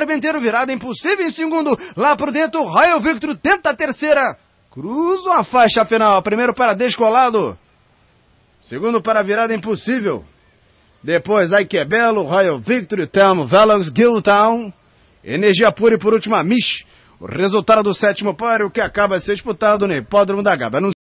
Armenteiro virada impossível em segundo. Lá por dentro, Royal Victor tenta a terceira. Cruza a faixa final. Primeiro para descolado. Segundo para virada impossível. Depois, aí que é belo, Royal Victory, Tamo, Velox, Gilltown. Energia pura e por último a Mish. O resultado do sétimo páreo que acaba de ser disputado no Hipódromo da Gaba.